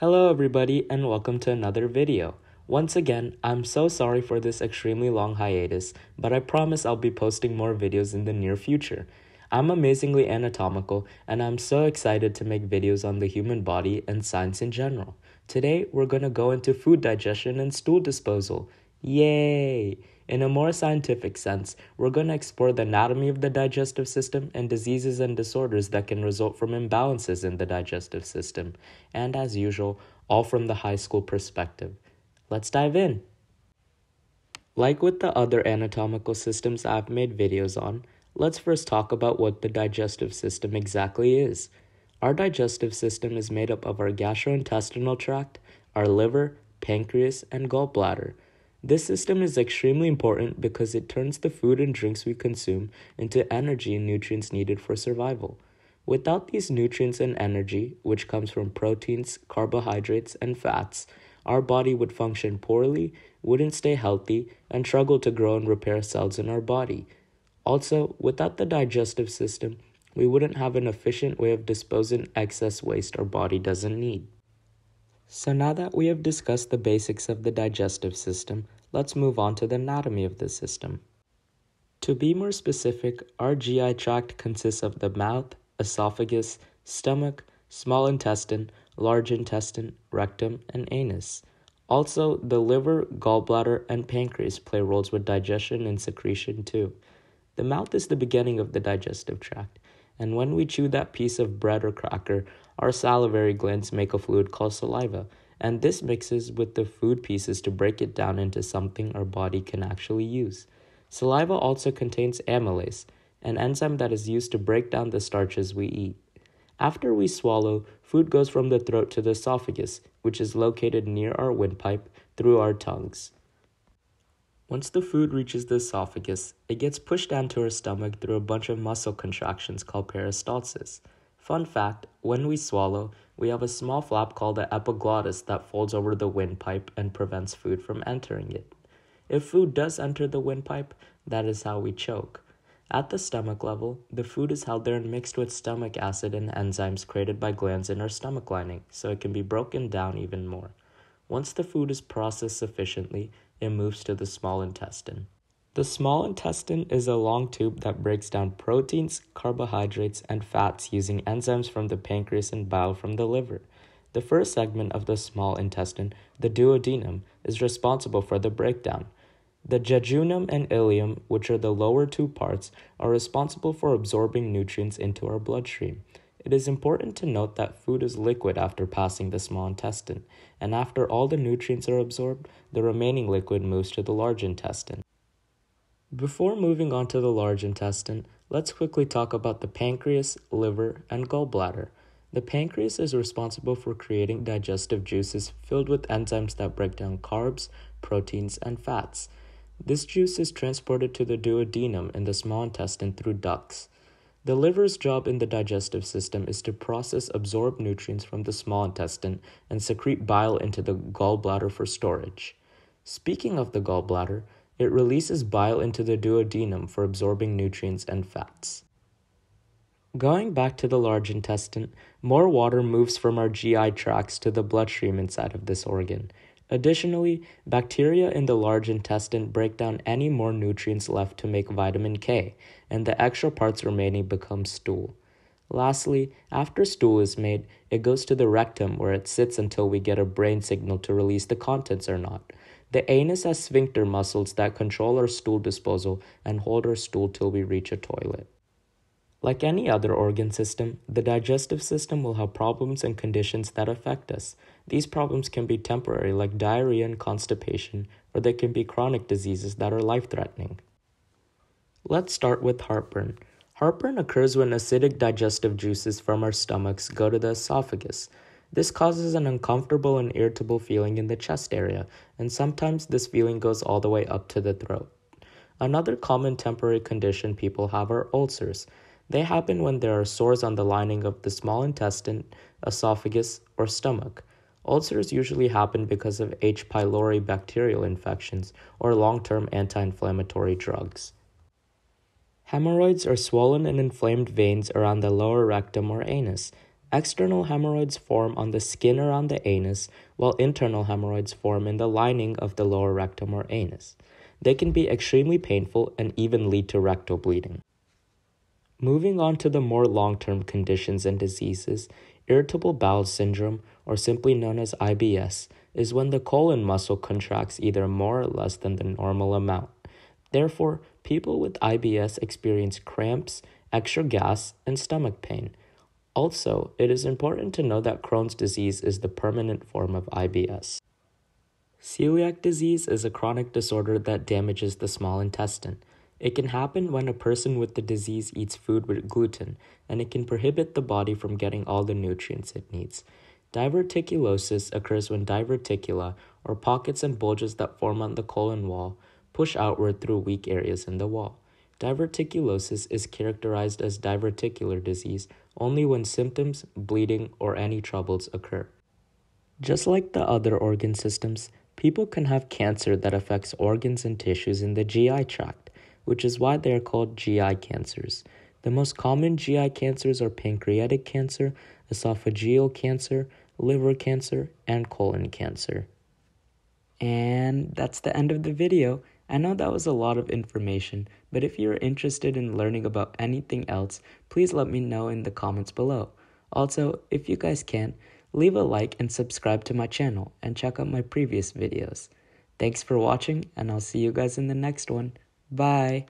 Hello everybody and welcome to another video. Once again, I'm so sorry for this extremely long hiatus, but I promise I'll be posting more videos in the near future. I'm amazingly anatomical and I'm so excited to make videos on the human body and science in general. Today, we're gonna go into food digestion and stool disposal. Yay! In a more scientific sense, we're going to explore the anatomy of the digestive system and diseases and disorders that can result from imbalances in the digestive system, and as usual, all from the high school perspective. Let's dive in. Like with the other anatomical systems I've made videos on, let's first talk about what the digestive system exactly is. Our digestive system is made up of our gastrointestinal tract, our liver, pancreas, and gallbladder. This system is extremely important because it turns the food and drinks we consume into energy and nutrients needed for survival. Without these nutrients and energy, which comes from proteins, carbohydrates, and fats, our body would function poorly, wouldn't stay healthy, and struggle to grow and repair cells in our body. Also, without the digestive system, we wouldn't have an efficient way of disposing excess waste our body doesn't need. So now that we have discussed the basics of the digestive system, let's move on to the anatomy of the system. To be more specific, our GI tract consists of the mouth, esophagus, stomach, small intestine, large intestine, rectum, and anus. Also, the liver, gallbladder, and pancreas play roles with digestion and secretion too. The mouth is the beginning of the digestive tract, and when we chew that piece of bread or cracker, our salivary glands make a fluid called saliva, and this mixes with the food pieces to break it down into something our body can actually use. Saliva also contains amylase, an enzyme that is used to break down the starches we eat. After we swallow, food goes from the throat to the esophagus, which is located near our windpipe, through our tongues. Once the food reaches the esophagus, it gets pushed down to our stomach through a bunch of muscle contractions called peristalsis. Fun fact when we swallow, we have a small flap called the epiglottis that folds over the windpipe and prevents food from entering it. If food does enter the windpipe, that is how we choke. At the stomach level, the food is held there and mixed with stomach acid and enzymes created by glands in our stomach lining, so it can be broken down even more. Once the food is processed sufficiently, it moves to the small intestine. The small intestine is a long tube that breaks down proteins, carbohydrates, and fats using enzymes from the pancreas and bile from the liver. The first segment of the small intestine, the duodenum, is responsible for the breakdown. The jejunum and ileum, which are the lower two parts, are responsible for absorbing nutrients into our bloodstream. It is important to note that food is liquid after passing the small intestine, and after all the nutrients are absorbed, the remaining liquid moves to the large intestine. Before moving on to the large intestine, let's quickly talk about the pancreas, liver, and gallbladder. The pancreas is responsible for creating digestive juices filled with enzymes that break down carbs, proteins, and fats. This juice is transported to the duodenum in the small intestine through ducts. The liver's job in the digestive system is to process absorbed nutrients from the small intestine and secrete bile into the gallbladder for storage. Speaking of the gallbladder, it releases bile into the duodenum for absorbing nutrients and fats. Going back to the large intestine, more water moves from our GI tracts to the bloodstream inside of this organ. Additionally, bacteria in the large intestine break down any more nutrients left to make vitamin K, and the extra parts remaining become stool. Lastly, after stool is made, it goes to the rectum where it sits until we get a brain signal to release the contents or not. The anus has sphincter muscles that control our stool disposal and hold our stool till we reach a toilet. Like any other organ system, the digestive system will have problems and conditions that affect us. These problems can be temporary, like diarrhea and constipation, or they can be chronic diseases that are life threatening. Let's start with heartburn. Heartburn occurs when acidic digestive juices from our stomachs go to the esophagus. This causes an uncomfortable and irritable feeling in the chest area, and sometimes this feeling goes all the way up to the throat. Another common temporary condition people have are ulcers. They happen when there are sores on the lining of the small intestine, esophagus, or stomach. Ulcers usually happen because of H. pylori bacterial infections or long term anti inflammatory drugs. Hemorrhoids are swollen and inflamed veins around the lower rectum or anus. External hemorrhoids form on the skin around the anus, while internal hemorrhoids form in the lining of the lower rectum or anus. They can be extremely painful and even lead to rectal bleeding. Moving on to the more long term conditions and diseases, irritable bowel syndrome, or simply known as IBS, is when the colon muscle contracts either more or less than the normal amount. Therefore, people with IBS experience cramps, extra gas, and stomach pain. Also, it is important to know that Crohn's disease is the permanent form of IBS. Celiac disease is a chronic disorder that damages the small intestine. It can happen when a person with the disease eats food with gluten, and it can prohibit the body from getting all the nutrients it needs. Diverticulosis occurs when diverticula, or pockets and bulges that form on the colon wall, push outward through weak areas in the wall. Diverticulosis is characterized as diverticular disease only when symptoms, bleeding, or any troubles occur. Just like the other organ systems, people can have cancer that affects organs and tissues in the GI tract which is why they are called GI cancers. The most common GI cancers are pancreatic cancer, esophageal cancer, liver cancer, and colon cancer. And that's the end of the video. I know that was a lot of information, but if you're interested in learning about anything else, please let me know in the comments below. Also, if you guys can, leave a like and subscribe to my channel and check out my previous videos. Thanks for watching, and I'll see you guys in the next one. Bye.